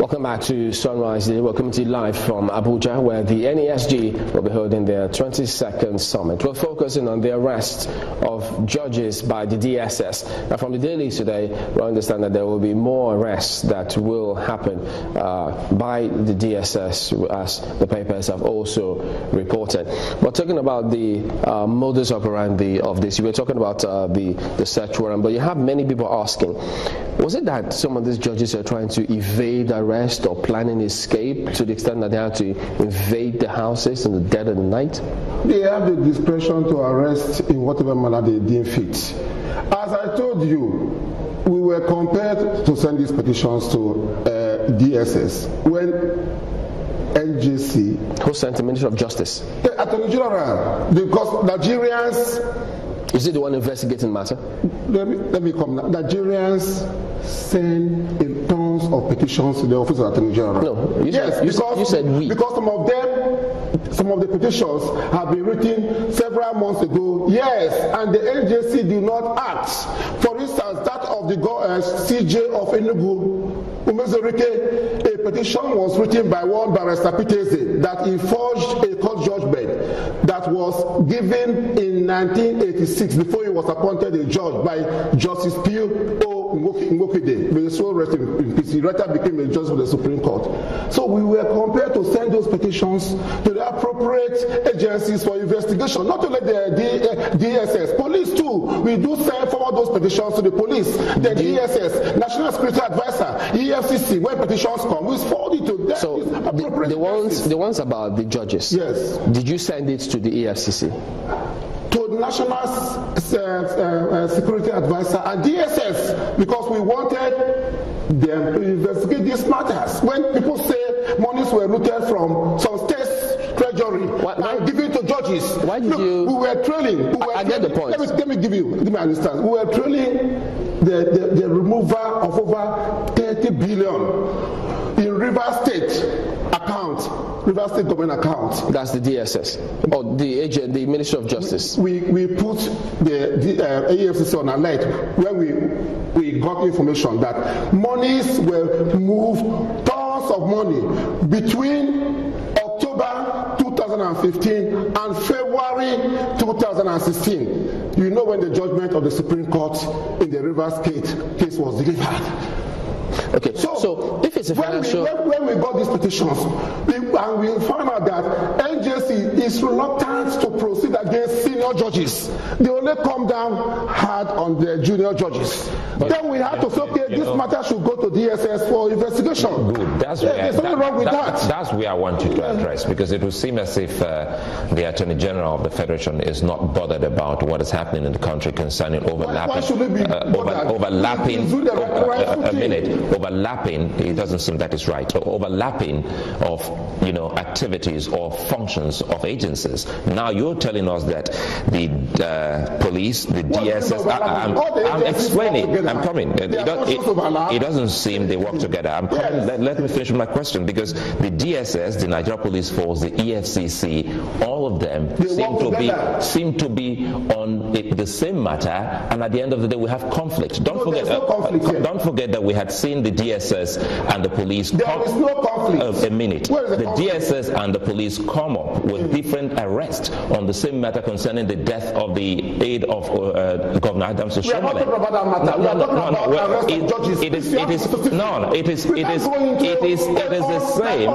Welcome back to Sunrise Daily. Welcome to live from Abuja, where the NESG will be holding their 22nd summit. We're focusing on the arrest of judges by the DSS. Now, from the daily today, we understand that there will be more arrests that will happen uh, by the DSS, as the papers have also reported. We're talking about the uh, modus operandi of this. You were talking about uh, the, the search warrant, but you have many people asking, was it that some of these judges are trying to evade arrest? or planning escape to the extent that they had to invade the houses in the dead of the night? They have the discretion to arrest in whatever manner they deem fit. As I told you, we were compelled to send these petitions to uh, DSS when NJC. Who sent the Minister of Justice? The Attorney General. Because Nigerians is it the one investigating matter? Let me, let me come now. Nigerians send a tons of petitions to the Office of Attorney General. No, you yes, said, you because, you said we. Because some of them, some of the petitions have been written several months ago. Yes, and the NJC did not act. For instance, that of the uh, CJ of Enugu, Umezorike, a petition was written by one barrister Peter Eze that he forged a court judgment that was given in 1986 before he was appointed a judge by Justice O. Nwokede. May his soul rest in peace. He later became a judge of the Supreme Court. So we were compelled to send those petitions to the appropriate agencies for investigation, not only the DSS, police too. We do send forward those petitions to the police, the DSS, National Security Advisor, EFCC. When petitions come, we forward it to them. So the, the ones, the ones about the judges. Yes. Did you send it to the EFCC? To the National uh, uh, Security Advisor and DSS because we wanted them to investigate these matters. When people say monies were looted from some states treasury why, why, and given to judges. Why did Look, you? We were trailing. We were I, I get the point. Let me, let me give you. Let me understand. We were trailing the, the, the removal of over 30 billion River State account, River State government account. That's the DSS or the agent, the Ministry of Justice. We, we, put the, the uh, AFCC on alert when we we got information that monies were moved, tons of money between October 2015 and February 2016. You know when the judgment of the Supreme Court in the Rivers case was delivered. Okay, so, so if it's a financial... When we, when, when we got these petitions, we, and we found out that NJC is reluctant to proceed against senior judges. They only come down hard on the junior judges. But then we had to say, okay, this know, matter should go DSS for investigation. Good, that's yeah, there's nothing wrong with that, that. That's where I want you to address, because it would seem as if uh, the Attorney General of the Federation is not bothered about what is happening in the country concerning overlapping... Why, why should it be uh, over, overlapping... Uh, a minute overlapping, it doesn't seem that is right, overlapping of you know activities or functions of agencies. Now you're telling us that the uh, police, the DSS, I, am I'm explaining, I'm coming. It, it, it, doesn't seem they work together. I'm coming. Let, let, me finish my question because the DSS, the Nigeria Police Force, the EFCC, all of them seem to together. be seem to be on the same matter, and at the end of the day we have conflict. Don't no, forget, no conflict uh, don't forget that we had seen the DSS and the police. There com- is no Uh, a minute. The, the DSS and the police come up with different arrests on the same matter concerning the death of the aide of uh, Governor Adams We are not talking about that matter. No, no, no, no, no. Well, it, judges. It is. It is. No, it is. It is. It is. It is the same.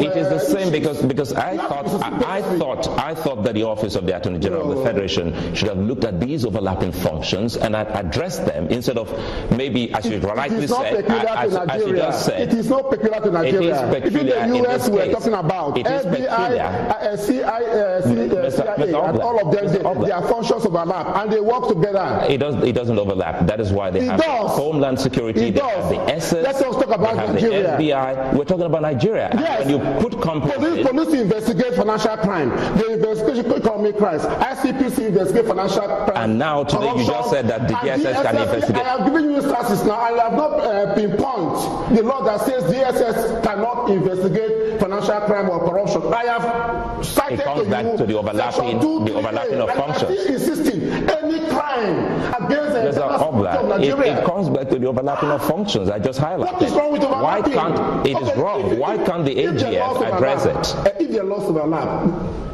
It is the same because because I thought I, I thought I thought that the office of the Attorney General of the Federation should have looked at these overlapping functions and addressed them instead of maybe as you rightly said as, as you just said. It is not peculiar to Nigeria. It is peculiar Even the US we are talking about, it is FBI, uh, uh, CIA, and all of them, they, their functions overlap and they work together. It, does, it doesn't overlap. That is why they it have does. Homeland Security, it they does. have the SS, Let us talk about Nigeria. the FBI. We're talking about Nigeria. Yes. When you put companies... Police, police investigate financial crime. They investigate economic crimes. ICPC investigate financial crime. And now today you just said that the DSS can investigate. I have given you statistics now. I have not uh, pinpoint the law that says DSS cannot investigate financial crime or corruption. I have cited it comes to back you to the overlapping, two, the overlapping of functions. insisting any crime against the Obla, it, it, comes back to the overlapping of functions I just highlighted. What is wrong with overlapping? Why can't it okay, is wrong? If, Why can't the AGF address it? Eh, if there are laws overlap,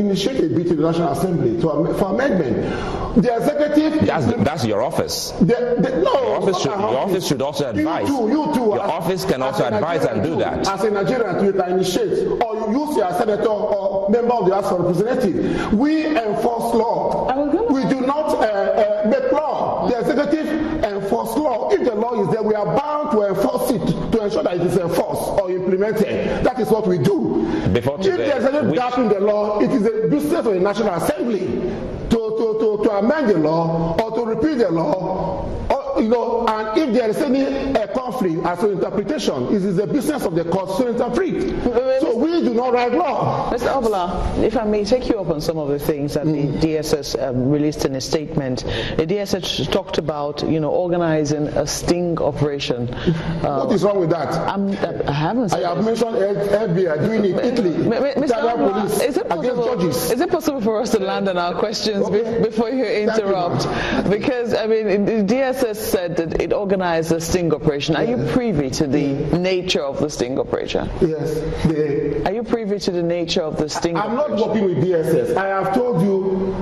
initiate a bill to the National Assembly to, for amendment. The executive. That's, that's your office. The, the, no, your office, should, your office should also advise. You too, you too. Your as, office can also advise and do that. As a Nigerian, you can initiate, or you use your senator or member of the House of Representatives. We enforce law. We do not uh, uh, make law. The executive enforce law. If the law is there, we are bound to enforce it to ensure that it is enforced or implemented. That is what we do. Before today, if there is any gap in the law, it is a business of the National Assembly to, to, to, to amend the law or to repeal the law you know, and if there is any uh, conflict as to interpretation, it is the business of the court to interpret. So we do not write law. Mr. Obla, if I may take you up on some of the things that mm. the DSS um, released in a statement. The DSS talked about, you know, organizing a sting operation. Uh, what is wrong with that? I'm, I haven't. I have mentioned FBI doing it Italy. Mr. Obla, is it possible? Is it possible for us to land on our questions okay. before you interrupt? You, because I mean, the DSS said that it organized a sting operation. Are you privy to the nature of the sting operation? Yes. The, Are you privy to the nature of the sting I'm operation? not working with DSS. I have told you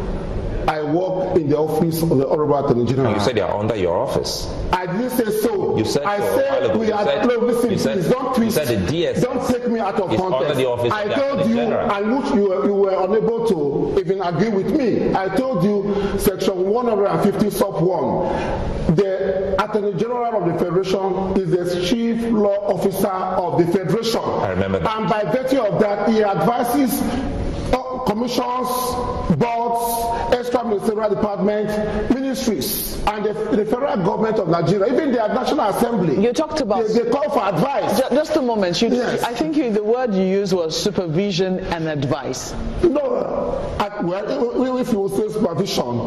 I work in the office of the Honorable Attorney General. You said they are under your office. I didn't say so. You said I so. said we are. Said, no, listen, you said, don't twist. You said the DSS. Don't take me out of context. Under the office I told you, and which you were, you were unable to even agree with me. I told you, Section 150 Sub 1. The Attorney General of the Federation is the chief law officer of the Federation. I remember that. And by virtue of that, he advises commissions, boards, extra ministerial departments, ministries, and the, the, federal government of Nigeria, even the National Assembly. You talked about. They, they call for advice. Just a moment. You, yes. I think you, the word you used was supervision and advice. No, uh, well, if you say supervision,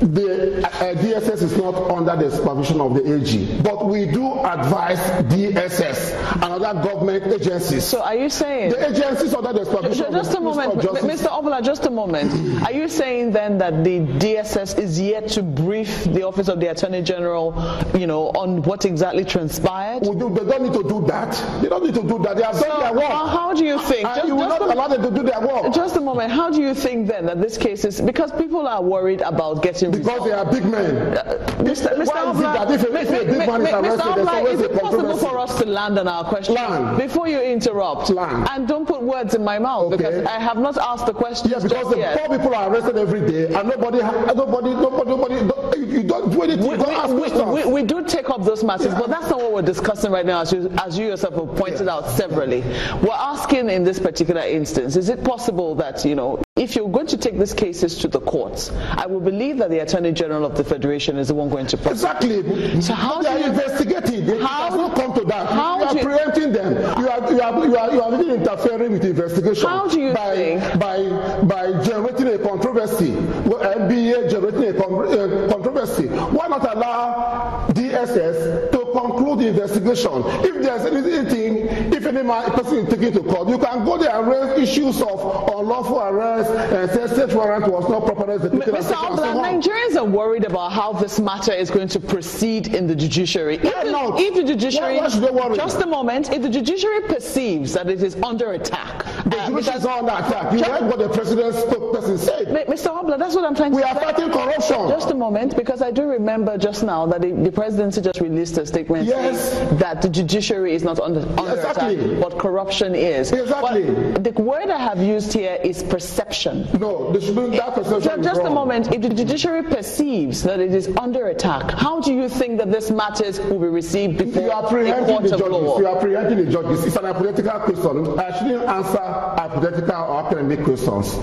the uh, DSS is not under the supervision of the AG, but we do advise DSS and other government agencies. So are you saying the agencies under the supervision? Just, a moment, Mr. Obla, just a moment. Are you saying then that the DSS is yet to brief the Office of the Attorney General, you know, on what exactly transpired? We do, they don't need to do that. They don't need to do that. They have so done their work. How do you think? just, you will not allow them to do their work. Just a moment. How do you think then that this case is because people are worried about getting because they are big men. Uh, Mr. Mr. Obla, if, if a big man is arrested, Mr. Obla, is it possible for us to land on our question land. before you interrupt? Land. And don't put words in my mouth okay. because I have not asked the question. Yeah, because the yet. poor people are arrested every day, and nobody, nobody, nobody, nobody. you don't do anything. We, don't ask we, we, we, do take up those matters, yeah. but that's not what we're discussing right now, as you, as you yourself have pointed yeah. out severally. We're asking in this particular instance: Is it possible that you know if you're going to take these cases to the courts, I will believe that the Attorney General of the Federation is the one going to prosecute. Exactly. So how they are you, investigating. They how not come to that. How you are you, preempting them. You are you are you are, you are interfering with the investigation. How do you by think? by by generating a controversy, NBA generating a controversy? Why not allow DSS to conclude the investigation? If there's anything, if any person is taken to court, you can go there and raise issues of unlawful arrest and say search warrant was not properly executed. Mr. Obla, Nigerians are worried about how this matter is going to proceed in the judiciary. If, yeah, the, no. if the judiciary, why, why just a moment, if the judiciary perceives that it is under attack, the uh, judiciary is under attack. You heard what the president's spokesperson said. Mr. Obla, that's what I'm trying we to say. We are fighting corruption. Just a moment, because I do remember just now that the, the presidency just released a statement yes. that the judiciary is not under, under exactly. attack, but corruption is. Exactly. But the word I have used here is perception. No, be that perception. Just, just a moment. If the judiciary perceives that it is under attack, how do you think that this matters will be received before you are preempting the judges. law? You are preempting the judges. It's an hypothetical question. I shouldn't answer hypothetical or academic questions.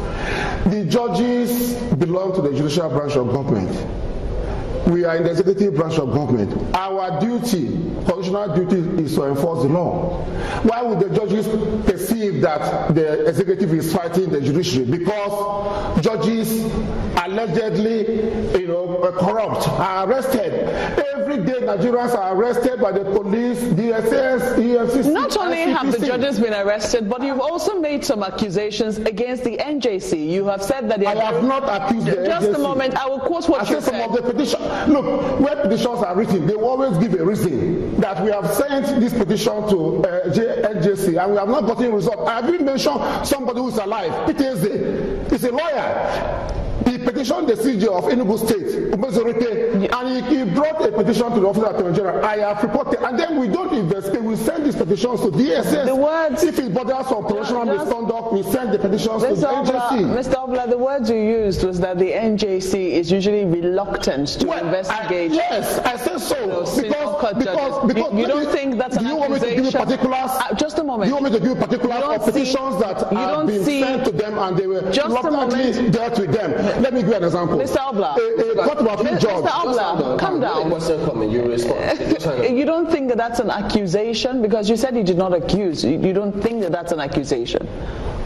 The judges belong to the judicial branch of government. We are in the executive branch of government. Our duty, constitutional duty, is to enforce the law. Why would the judges perceive that the executive is fighting the judiciary? Because judges allegedly, you know, corrupt are arrested. Every day, Nigerians are arrested by the police, DSS, EFCC. Not only have the judges been arrested, but you've also made some accusations against the NJC. You have said that they I have not accused the Just NJC. a moment, I will quote what I you said. Some of the petition. Look, where petitions are written, they always give a reason that we have sent this petition to uh, NJC and we have not gotten result. I have even mentioned somebody who is alive. A, it's a lawyer. He petitioned the CJ of Enugu State, Umezorike, and he, he, brought a petition to the Office of Attorney General. I have reported, and then we don't investigate. We send these petitions to DSS. The words, if it borders on professional misconduct, we send the petitions Mr. to the NJC. Mr. Obla, the words you used was that the NJC is usually reluctant to well, investigate. I, yes, I said so. Know, because, because, because, you, you don't think that's an do you want me to give you particulars? Uh, just a moment. Do you want me to give you particulars of petitions see, that have been see, sent to them and they were just reluctantly dealt with them? Let me give an example. Mr. Obla. A, a court of appeal judge. Mr. Obla, calm down. Coming, you, respond. you don't think that that's an accusation? Because you said you did not accuse. You don't think that that's an accusation?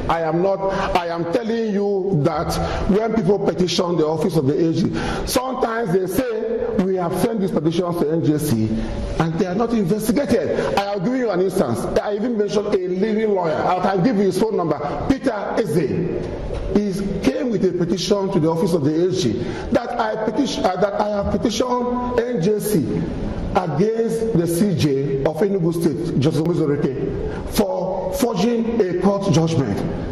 I am not, I am telling you that when people petition the office of the AG, sometimes they say, we have sent these petitions to NJC and they are not investigated. I will give you an instance. I even mentioned a living lawyer. I can give you his phone number. Peter Eze. He came with a petition to the office of the AG that I, petition, uh, that I have petitioned NJC against the CJ of Enugu State, Joseph Mizoreke, for forging a court judgment.